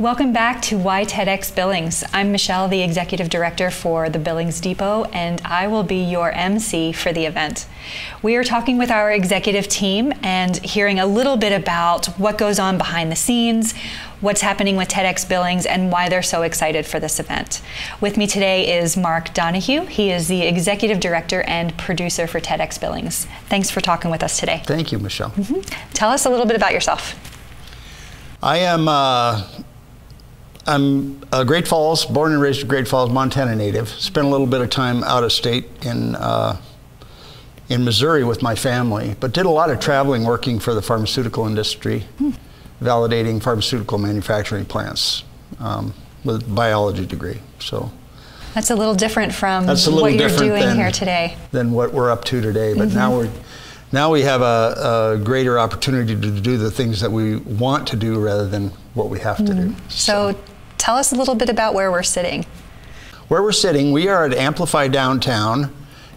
Welcome back to Why TEDx Billings. I'm Michelle, the Executive Director for the Billings Depot, and I will be your MC for the event. We are talking with our executive team and hearing a little bit about what goes on behind the scenes, what's happening with TEDx Billings, and why they're so excited for this event. With me today is Mark Donohue. He is the Executive Director and Producer for TEDx Billings. Thanks for talking with us today. Thank you, Michelle. Mm -hmm. Tell us a little bit about yourself. I am uh, I'm a Great Falls, born and raised in Great Falls, Montana native. Spent a little bit of time out of state in uh, in Missouri with my family, but did a lot of traveling working for the pharmaceutical industry, hmm. validating pharmaceutical manufacturing plants um, with a biology degree. So that's a little different from little what you're doing than, here today. Than what we're up to today, but mm -hmm. now we're now we have a, a, greater opportunity to do the things that we want to do rather than what we have to mm. do. Hmm. So, so, tell us a little bit about where we're sitting. Where we're sitting, we are at Amplify Downtown,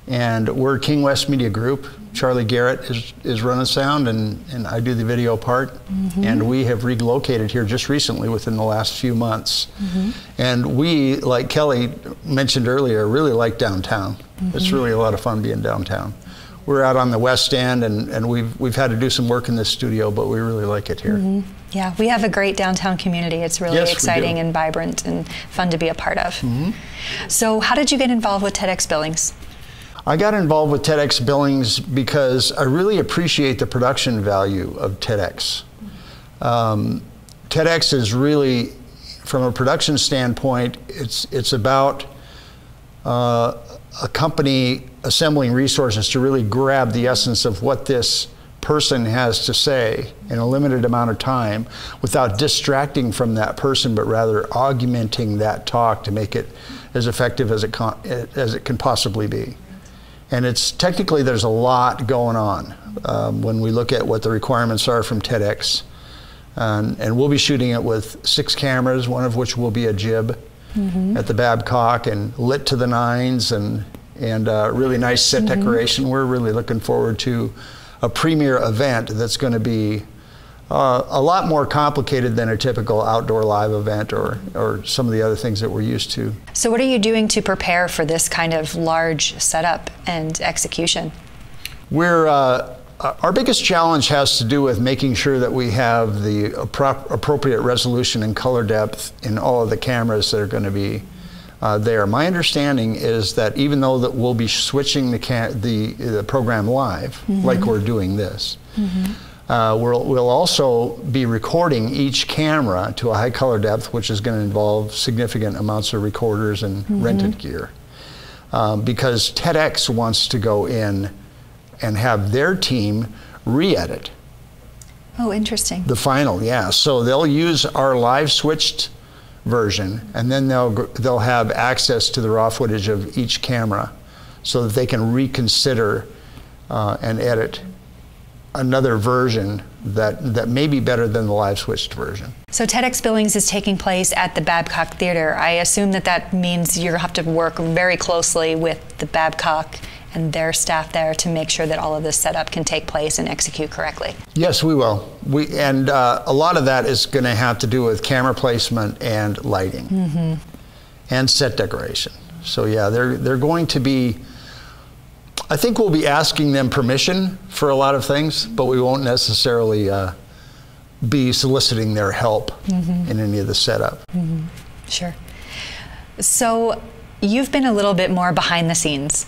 and we're King West Media Group. Charlie Garrett is, is running sound, and, and I do the video part. Mm -hmm. And we have relocated here just recently within the last few months. Mm -hmm. And we, like Kelly mentioned earlier, really like downtown. It's mm-hmm. really a lot of fun being downtown we're out on the west end and, and we've we've had to do some work in this studio but we really like it here. Mm -hmm. yeah we have a great downtown community. It's really yes, exciting and vibrant and fun to be a part of. Mm -hmm. so how did you get involved with tedx billings? I got involved with tedx billings because i really appreciate the production value of tedx. Um, tedx is really from a production standpoint it's it's about uh, a company assembling resources to really grab the essence of what this person has to say in a limited amount of time without distracting from that person, but rather augmenting that talk to make it as effective as it, as it can possibly be. And it's technically, there's a lot going on um, when we look at what the requirements are from TEDx. And, and, we'll be shooting it with six cameras, one of which will be a jib mm -hmm. at the Babcock and lit to the nines and and uh, really nice set mm-hmm. decoration. We're really looking forward to a premier event that's going to be uh, a lot more complicated than a typical outdoor live event or, or some of the other things that we're used to. So, what are you doing to prepare for this kind of large setup and execution? We're uh, our biggest challenge has to do with making sure that we have the appro- appropriate resolution and color depth in all of the cameras that are going to be uh, there. My understanding is that even though that we'll be switching the, the, the, program live, mm -hmm. like we're doing this, mm -hmm. uh, we'll, we'll also be recording each camera to a high color depth, which is going to involve significant amounts of recorders and mm -hmm. rented gear. Um, because TEDx wants to go in and have their team re-edit. Oh, interesting. The final, yeah. So they'll use our live switched version, and then they'll they'll have access to the raw footage of each camera, so that they can reconsider uh, and edit another version that that may be better than the live switched version. So TEDx Billings is taking place at the Babcock Theater. I assume that that means you have to work very closely with the Babcock and their staff there to make sure that all of this setup can take place and execute correctly? Yes, we will. We and uh, a lot of that is going to have to do with camera placement and lighting, mm -hmm. and set decoration. So yeah, they're they're going to be. I think we'll be asking them permission for a lot of things, but we won't necessarily uh, be soliciting their help mm -hmm. in any of the setup. Mm -hmm. Sure. So you've been a little bit more behind the scenes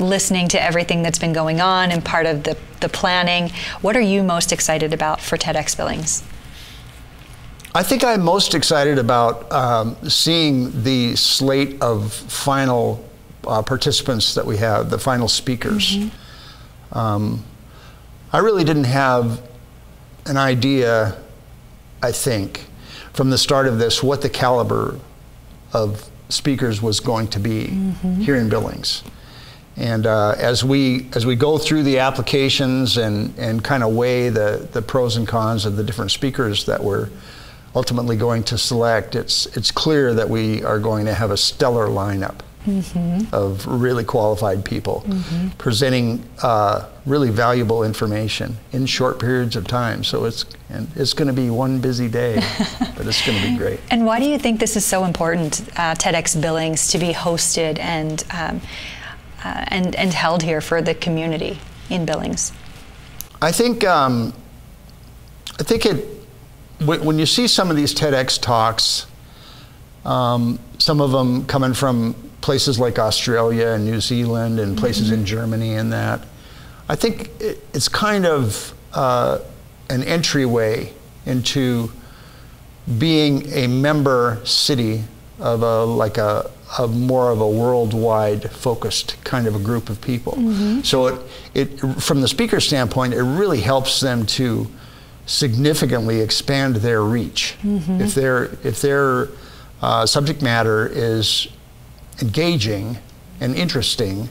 listening to everything that's been going on and part of the, the planning. What are you most excited about for TEDx Billings? I think I'm most excited about um, seeing the slate of final uh, participants that we have, the final speakers. Mm -hmm. um, I really didn't have an idea, I think, from the start of this, what the caliber of speakers was going to be mm -hmm. here in Billings. And uh, as we as we go through the applications and and kind of weigh the the pros and cons of the different speakers that we're ultimately going to select, it's it's clear that we are going to have a stellar lineup. mm-hmm. of really qualified people mm-hmm. presenting uh, really valuable information in short periods of time. So it's and it's going to be one busy day, but it's going to be great. And why do you think this is so important, uh, TEDx Billings, to be hosted and um, uh, and and held here for the community in Billings? I think um, I think it when you see some of these TEDx talks, um, some of them coming from places like Australia and New Zealand and places mm-hmm. in Germany and that, I think it, it's kind of uh, an entryway into being a member city of a like a, a more of a worldwide focused kind of a group of people. Mm-hmm. So it, it from the speaker standpoint, it really helps them to significantly expand their reach. Mm-hmm. If their if their uh, subject matter is engaging and interesting,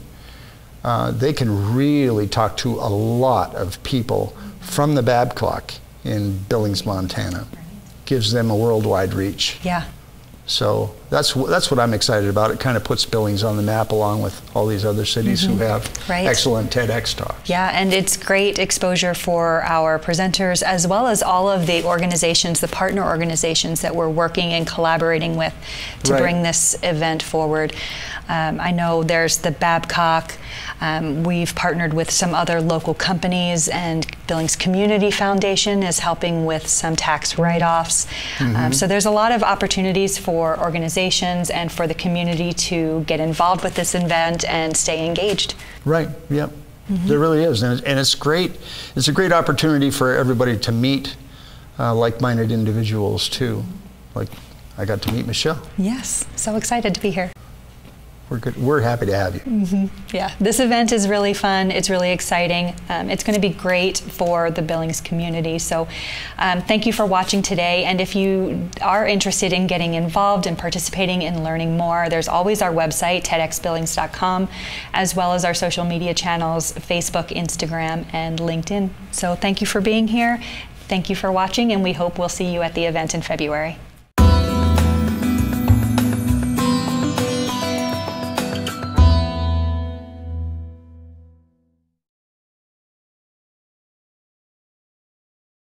uh, they can really talk to a lot of people from the Babcock in Billings, Montana. Gives them a worldwide reach. Yeah. So that's that's what I'm excited about. It kind of puts Billings on the map along with all these other cities mm-hmm. who have right. excellent TEDx talks. Yeah, and it's great exposure for our presenters as well as all of the organizations, the partner organizations that we're working and collaborating with to right. bring this event forward. Um, I know there's the Babcock. Um, we've partnered with some other local companies, and Billings Community Foundation is helping with some tax write offs. Mm-hmm. Um, so there's a lot of opportunities for organizations and for the community to get involved with this event and stay engaged. Right, yep. Mm-hmm. There really is. And, and it's great. It's a great opportunity for everybody to meet uh, like minded individuals, too. Like I got to meet Michelle. Yes, so excited to be here we're good. We're happy to have you. Mm-hmm. Yeah, this event is really fun. It's really exciting. Um, it's going to be great for the Billings community. So, um, thank you for watching today. And if you are interested in getting involved and participating and learning more, there's always our website tedxbillings.com, as well as our social media channels: Facebook, Instagram, and LinkedIn. So, thank you for being here. Thank you for watching, and we hope we'll see you at the event in February.